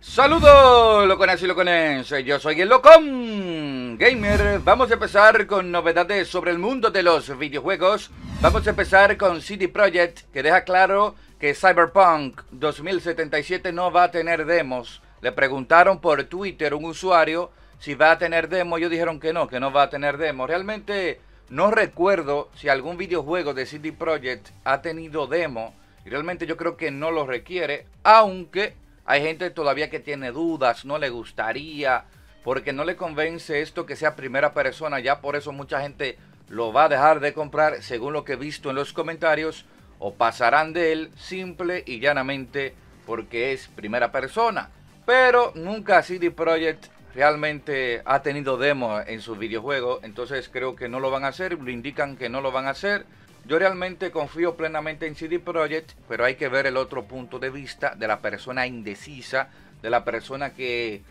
Saludos, locones y locones. Yo soy el Locom Gamer. Vamos a empezar con novedades sobre el mundo de los videojuegos. Vamos a empezar con CD Projekt, que deja claro que Cyberpunk 2077 no va a tener demos. Le preguntaron por Twitter un usuario si va a tener demo. Ellos dijeron que no, que no va a tener demo. Realmente no recuerdo si algún videojuego de CD Projekt ha tenido demo. Y realmente yo creo que no lo requiere, aunque hay gente todavía que tiene dudas, no le gustaría, porque no le convence esto que sea primera persona. Ya por eso mucha gente lo va a dejar de comprar, según lo que he visto en los comentarios, o pasarán de él simple y llanamente porque es primera persona. Pero nunca CD Projekt realmente ha tenido demo en sus videojuegos, entonces creo que no lo van a hacer, lo indican que no lo van a hacer. Yo realmente confío plenamente en CD Projekt, pero hay que ver el otro punto de vista de la persona indecisa, de la persona que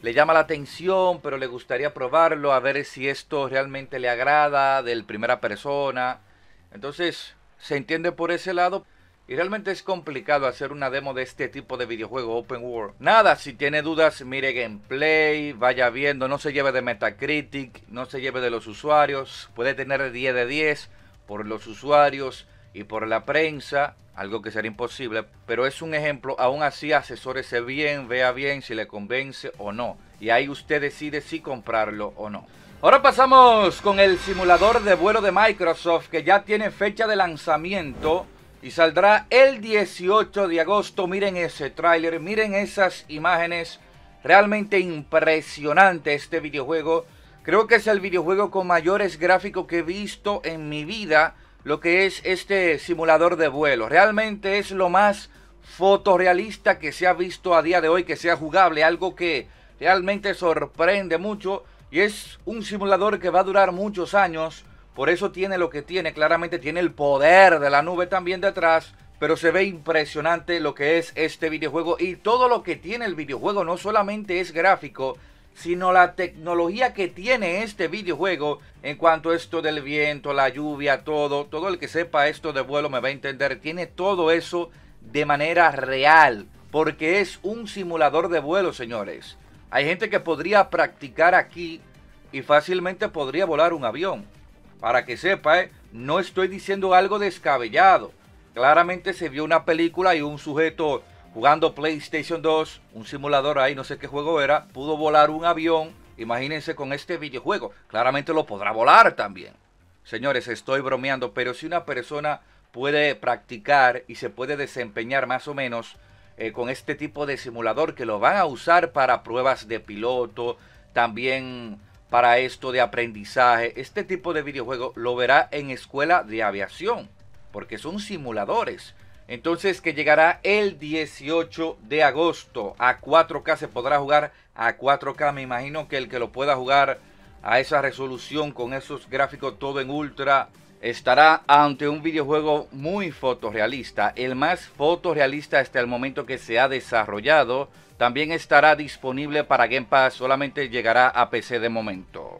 le llama la atención, pero le gustaría probarlo, a ver si esto realmente le agrada, del primera persona. Entonces, se entiende por ese lado. Y realmente es complicado hacer una demo de este tipo de videojuego open world. Nada, si tiene dudas, mire gameplay, vaya viendo, no se lleve de Metacritic, no se lleve de los usuarios, puede tener 10 de 10 por los usuarios y por la prensa, algo que sería imposible, pero es un ejemplo, aún así asesórese bien, vea bien si le convence o no, y ahí usted decide si comprarlo o no. Ahora pasamos con el simulador de vuelo de Microsoft que ya tiene fecha de lanzamiento y saldrá el 18 de agosto. Miren ese tráiler, miren esas imágenes, realmente impresionante este videojuego Creo que es el videojuego con mayores gráficos que he visto en mi vida, lo que es este simulador de vuelo. Realmente es lo más fotorrealista que se ha visto a día de hoy, que sea jugable, algo que realmente sorprende mucho y es un simulador que va a durar muchos años, por eso tiene lo que tiene, claramente tiene el poder de la nube también detrás, pero se ve impresionante lo que es este videojuego y todo lo que tiene el videojuego no solamente es gráfico, sino la tecnología que tiene este videojuego en cuanto a esto del viento, la lluvia, todo, todo el que sepa esto de vuelo me va a entender, tiene todo eso de manera real, porque es un simulador de vuelo, señores. Hay gente que podría practicar aquí y fácilmente podría volar un avión. Para que sepa, ¿eh? no estoy diciendo algo descabellado. Claramente se vio una película y un sujeto jugando PlayStation 2, un simulador ahí, no sé qué juego era, pudo volar un avión. Imagínense con este videojuego. Claramente lo podrá volar también. Señores, estoy bromeando, pero si una persona puede practicar y se puede desempeñar más o menos eh, con este tipo de simulador que lo van a usar para pruebas de piloto, también para esto de aprendizaje, este tipo de videojuego lo verá en escuela de aviación, porque son simuladores. Entonces que llegará el 18 de agosto a 4K, se podrá jugar a 4K. Me imagino que el que lo pueda jugar a esa resolución con esos gráficos todo en ultra estará ante un videojuego muy fotorrealista, el más fotorrealista hasta el momento que se ha desarrollado. También estará disponible para Game Pass, solamente llegará a PC de momento.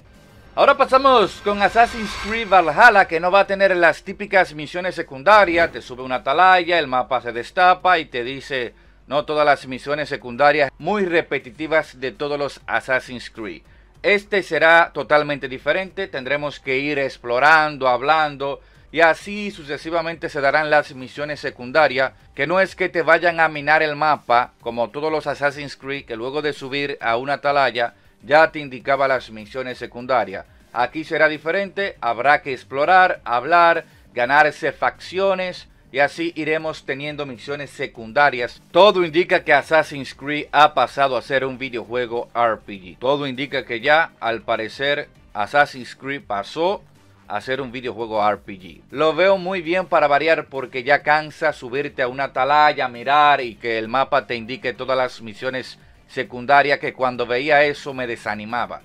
Ahora pasamos con Assassin's Creed Valhalla, que no va a tener las típicas misiones secundarias. Te sube una atalaya, el mapa se destapa y te dice, no todas las misiones secundarias muy repetitivas de todos los Assassin's Creed. Este será totalmente diferente, tendremos que ir explorando, hablando y así sucesivamente se darán las misiones secundarias, que no es que te vayan a minar el mapa como todos los Assassin's Creed, que luego de subir a una atalaya ya te indicaba las misiones secundarias. Aquí será diferente, habrá que explorar, hablar, ganarse facciones y así iremos teniendo misiones secundarias. Todo indica que Assassin's Creed ha pasado a ser un videojuego RPG. Todo indica que ya, al parecer, Assassin's Creed pasó a ser un videojuego RPG. Lo veo muy bien para variar porque ya cansa subirte a una atalaya, mirar y que el mapa te indique todas las misiones secundaria que cuando veía eso me desanimaba.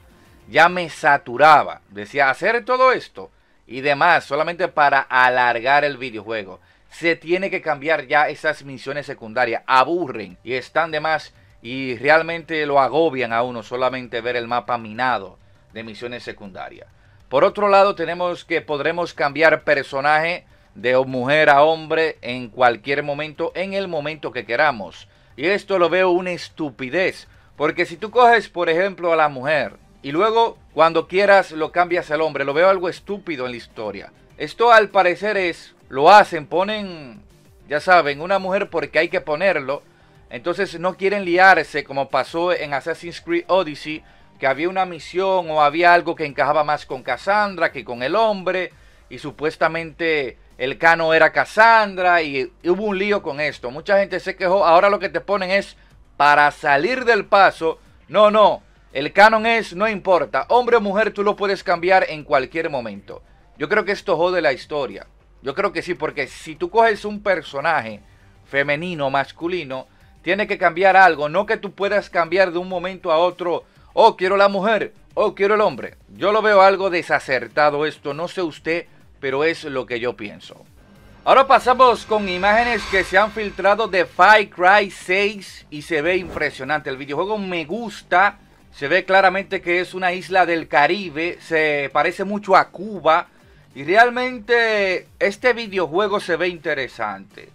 Ya me saturaba. Decía, hacer todo esto y demás solamente para alargar el videojuego. Se tiene que cambiar ya esas misiones secundarias. Aburren y están de más. y realmente lo agobian a uno solamente ver el mapa minado de misiones secundarias. Por otro lado, tenemos que podremos cambiar personaje de mujer a hombre en cualquier momento, en el momento que queramos. Y esto lo veo una estupidez, porque si tú coges, por ejemplo, a la mujer y luego cuando quieras lo cambias al hombre, lo veo algo estúpido en la historia. Esto al parecer es, lo hacen, ponen, ya saben, una mujer porque hay que ponerlo. Entonces no quieren liarse como pasó en Assassin's Creed Odyssey, que había una misión o había algo que encajaba más con Cassandra que con el hombre. Y supuestamente el cano era Cassandra y hubo un lío con esto. Mucha gente se quejó. Ahora lo que te ponen es para salir del paso. No, no. El canon es, no importa. Hombre o mujer, tú lo puedes cambiar en cualquier momento. Yo creo que esto jode la historia. Yo creo que sí, porque si tú coges un personaje femenino, masculino, tiene que cambiar algo. No que tú puedas cambiar de un momento a otro. Oh, quiero la mujer. Oh, quiero el hombre. Yo lo veo algo desacertado esto. No sé usted pero es lo que yo pienso. Ahora pasamos con imágenes que se han filtrado de Far Cry 6 y se ve impresionante. El videojuego me gusta, se ve claramente que es una isla del Caribe, se parece mucho a Cuba y realmente este videojuego se ve interesante.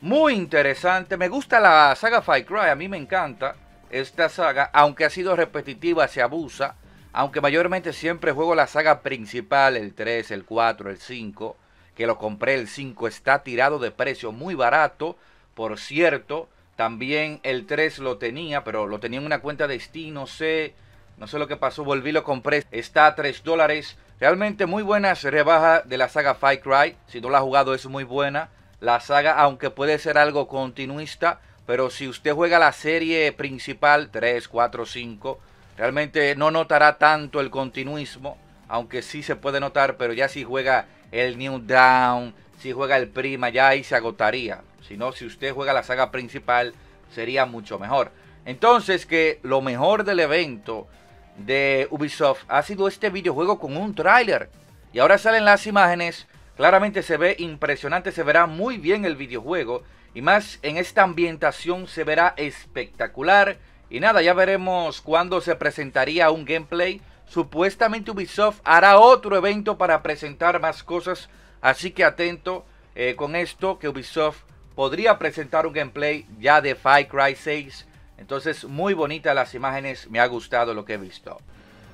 Muy interesante, me gusta la saga Far Cry, a mí me encanta esta saga, aunque ha sido repetitiva, se abusa. Aunque mayormente siempre juego la saga principal, el 3, el 4, el 5, que lo compré el 5, está tirado de precio muy barato. Por cierto, también el 3 lo tenía, pero lo tenía en una cuenta de Steam, no sé, no sé lo que pasó, volví, lo compré, está a 3 dólares. Realmente muy buena se rebaja de la saga Fight Cry, si no la ha jugado es muy buena. La saga, aunque puede ser algo continuista, pero si usted juega la serie principal, 3, 4, 5, Realmente no notará tanto el continuismo, aunque sí se puede notar, pero ya si juega el New Down, si juega el Prima, ya ahí se agotaría. Si no, si usted juega la saga principal, sería mucho mejor. Entonces, que lo mejor del evento de Ubisoft ha sido este videojuego con un tráiler. Y ahora salen las imágenes. Claramente se ve impresionante, se verá muy bien el videojuego. Y más en esta ambientación se verá espectacular. Y nada, ya veremos cuándo se presentaría un gameplay. Supuestamente Ubisoft hará otro evento para presentar más cosas. Así que atento eh, con esto que Ubisoft podría presentar un gameplay ya de Far Cry 6. Entonces muy bonitas las imágenes, me ha gustado lo que he visto.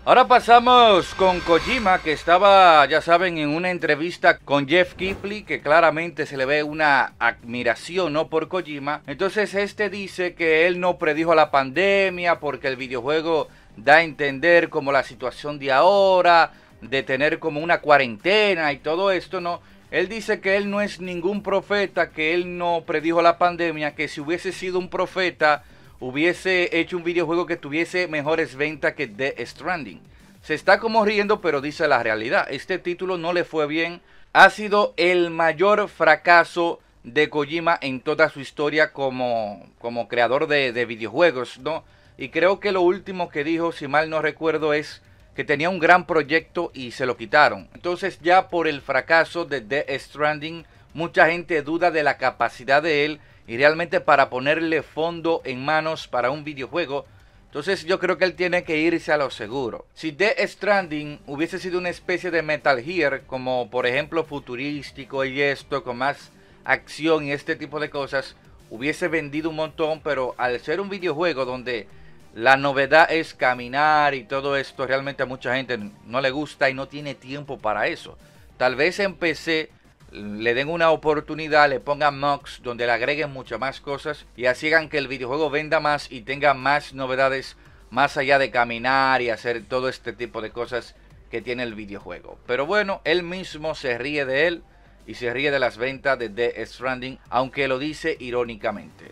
Ahora pasamos con Kojima, que estaba, ya saben, en una entrevista con Jeff Kipley, que claramente se le ve una admiración, ¿no? Por Kojima. Entonces este dice que él no predijo la pandemia porque el videojuego da a entender como la situación de ahora, de tener como una cuarentena y todo esto, ¿no? Él dice que él no es ningún profeta, que él no predijo la pandemia, que si hubiese sido un profeta hubiese hecho un videojuego que tuviese mejores ventas que The Stranding. Se está como riendo, pero dice la realidad. Este título no le fue bien. Ha sido el mayor fracaso de Kojima en toda su historia como, como creador de, de videojuegos, ¿no? Y creo que lo último que dijo, si mal no recuerdo, es que tenía un gran proyecto y se lo quitaron. Entonces ya por el fracaso de The Stranding, mucha gente duda de la capacidad de él y realmente para ponerle fondo en manos para un videojuego. Entonces yo creo que él tiene que irse a lo seguro. Si The Stranding hubiese sido una especie de Metal Gear, como por ejemplo futurístico y esto, con más acción y este tipo de cosas, hubiese vendido un montón, pero al ser un videojuego donde la novedad es caminar y todo esto, realmente a mucha gente no le gusta y no tiene tiempo para eso. Tal vez en PC le den una oportunidad, le pongan mods donde le agreguen muchas más cosas y así hagan que el videojuego venda más y tenga más novedades más allá de caminar y hacer todo este tipo de cosas que tiene el videojuego. Pero bueno, él mismo se ríe de él y se ríe de las ventas de The Stranding, aunque lo dice irónicamente.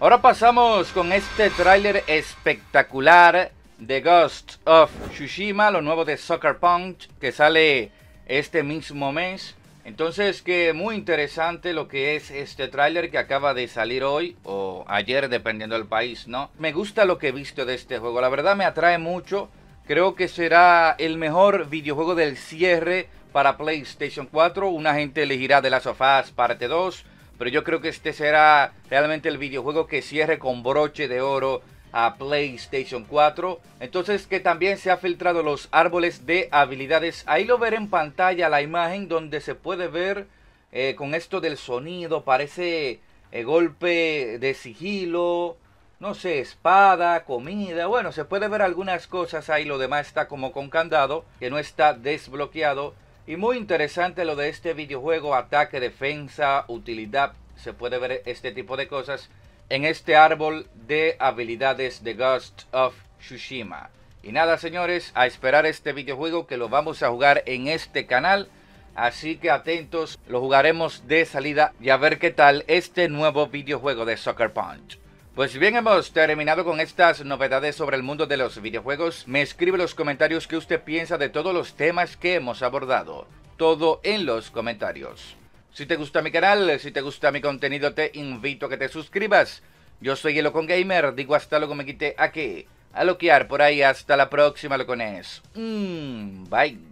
Ahora pasamos con este tráiler espectacular de Ghost of Tsushima, lo nuevo de Soccer Punch, que sale este mismo mes. Entonces, que muy interesante lo que es este tráiler que acaba de salir hoy o ayer, dependiendo del país, ¿no? Me gusta lo que he visto de este juego, la verdad me atrae mucho. Creo que será el mejor videojuego del cierre para PlayStation 4. Una gente elegirá de las sofás parte 2, pero yo creo que este será realmente el videojuego que cierre con broche de oro a PlayStation 4. Entonces que también se ha filtrado los árboles de habilidades. Ahí lo veré en pantalla la imagen donde se puede ver eh, con esto del sonido. Parece eh, golpe de sigilo. No sé, espada, comida. Bueno, se puede ver algunas cosas ahí. Lo demás está como con candado. Que no está desbloqueado. Y muy interesante lo de este videojuego. Ataque, defensa, utilidad. Se puede ver este tipo de cosas en este árbol de habilidades de Ghost of Tsushima. Y nada señores, a esperar este videojuego que lo vamos a jugar en este canal. Así que atentos, lo jugaremos de salida y a ver qué tal este nuevo videojuego de Soccer Punch. Pues bien, hemos terminado con estas novedades sobre el mundo de los videojuegos. Me escribe en los comentarios qué usted piensa de todos los temas que hemos abordado. Todo en los comentarios. Si te gusta mi canal, si te gusta mi contenido, te invito a que te suscribas. Yo soy el con Gamer, digo hasta luego me quité aquí. A loquear por ahí, hasta la próxima, locones. Mmm, bye.